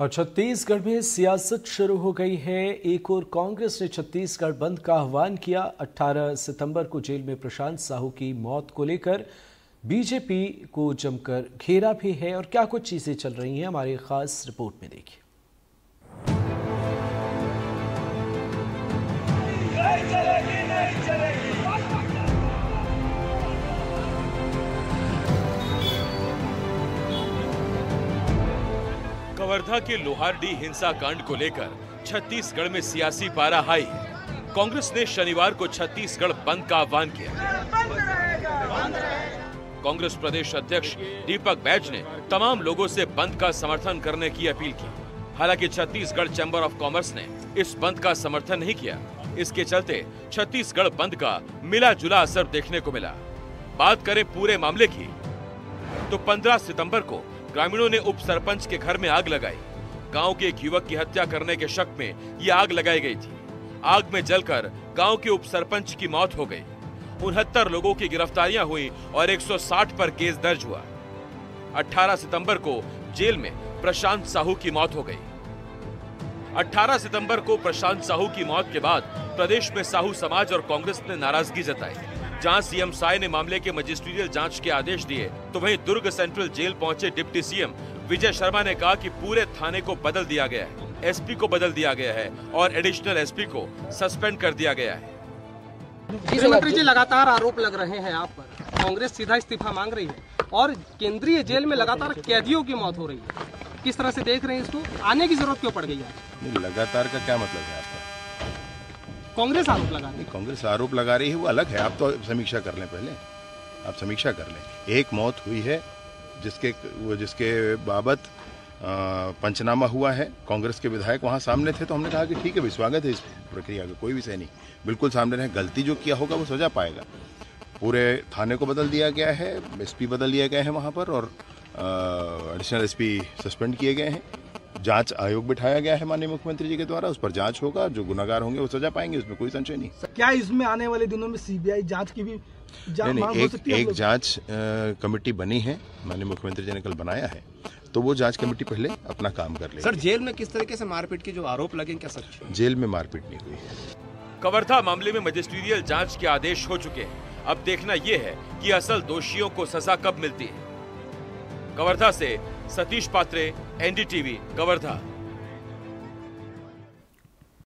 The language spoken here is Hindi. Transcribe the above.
और छत्तीसगढ़ में सियासत शुरू हो गई है। एक और कांग्रेस ने छत्तीसगढ़ बंद का आह्वान किया। 18 सितंबर को जेल में प्रशांत साहू की मौत को लेकर बीजेपी को जमकर घेरा भी है। और क्या कुछ चीज़ें चल रही हैं, हमारी खास रिपोर्ट में देखिए। कवर्धा के लोहारडी हिंसा कांड को लेकर छत्तीसगढ़ में सियासी पारा हाई। कांग्रेस ने शनिवार को छत्तीसगढ़ बंद का आह्वान किया। कांग्रेस प्रदेश अध्यक्ष दीपक बैज ने तमाम लोगों से बंद का समर्थन करने की अपील की। हालाँकि छत्तीसगढ़ चैम्बर ऑफ़ कॉमर्स ने इस बंद का समर्थन नहीं किया। इसके चलते छत्तीसगढ़ बंद का मिला जुला असर देखने को मिला। बात करें पूरे मामले की तो 15 सितंबर को ग्रामीणों ने उप सरपंच के घर में आग लगाई। गाँव के एक युवक की हत्या करने के शक में ये आग लगाई गई थी। आग में जलकर गाँव के उप सरपंच की मौत हो गई। उनहत्तर लोगों की गिरफ्तारियाँ हुई और 160 पर केस दर्ज हुआ। 18 सितंबर को जेल में प्रशांत साहू की मौत हो गई। 18 सितंबर को प्रशांत साहू की मौत के बाद प्रदेश में साहू समाज और कांग्रेस ने नाराज़गी जताई। जहाँ सीएम साय ने मामले के मजिस्ट्रियल जाँच के आदेश दिए तो वहीं दुर्ग सेंट्रल जेल पहुँचे डिप्टी सीएम विजय शर्मा ने कहा कि पूरे थाने को बदल दिया गया है। एसपी को बदल दिया गया है और एडिशनल एसपी को सस्पेंड कर दिया गया है। मुख्यमंत्री जी लगातार आरोप लग रहे हैं आप पर। कांग्रेस सीधा इस्तीफा मांग रही है और केंद्रीय जेल में लगातार कैदियों की मौत हो रही है। किस तरह से देख रहे हैं इसको? आने की ज़रूरत क्यों पड़ गई है लगातार का क्या मतलब है आपका? कांग्रेस आरोप लगा रही कांग्रेस आरोप लगा रही है वो अलग है। आप तो समीक्षा कर लें पहले। आप समीक्षा कर लें। एक मौत हुई है जिसके वो जिसके बाबत पंचनामा हुआ है। कांग्रेस के विधायक वहाँ सामने थे तो हमने कहा कि ठीक है भी स्वागत है इस प्रक्रिया का कोई विषय नहीं। बिल्कुल सामने रहे। गलती जो किया होगा वो सजा पाएगा। पूरे थाने को बदल दिया गया है एसपी बदल दिया गया है वहाँ पर और एडिशनल एसपी सस्पेंड किए गए हैं। जाँच आयोग बिठाया गया है माननीय मुख्यमंत्री जी के द्वारा। उस पर जाँच होगा जो गुनागार होंगे वो सजा पाएँगे उसमें कोई संशय नहीं। क्या इसमें आने वाले दिनों में सीबीआई जाँच की भी जाँच नहीं नहीं एक एक जाँच कमेटी बनी है माननीय मुख्यमंत्री जी ने कल बनाया है तो वो जाँच कमेटी पहले अपना काम कर ले सर जेल में किस तरीके से मारपीट के जो आरोप लगे क्या सच जेल में मारपीट नहीं हुई है। कवर्धा मामले में मजिस्ट्रियल जाँच के आदेश हो चुके हैं। अब देखना यह है कि असल दोषियों को सजा कब मिलती है। कवर्धा से सतीश पात्रे एनडीटीवी कवर्धा